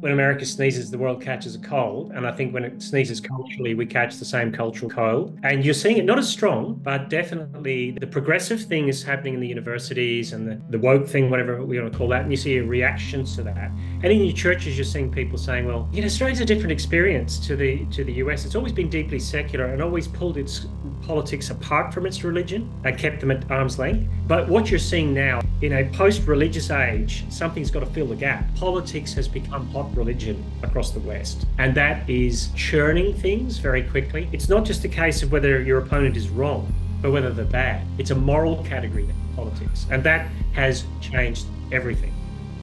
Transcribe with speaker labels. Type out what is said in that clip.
Speaker 1: when America sneezes, the world catches a cold. And I think when it sneezes culturally, we catch the same cultural cold. And you're seeing it not as strong, but definitely the progressive thing is happening in the universities and the, the woke thing, whatever we want to call that. And you see reactions to that. And in your churches, you're seeing people saying, well, you know, Australia's a different experience to the to the US. It's always been deeply secular and always pulled its politics apart from its religion and kept them at arm's length. But what you're seeing now in a post-religious age, something's got to fill the gap. Politics has become hot religion across the West. And that is churning things very quickly. It's not just a case of whether your opponent is wrong, but whether they're bad. It's a moral category, politics. And that has changed everything.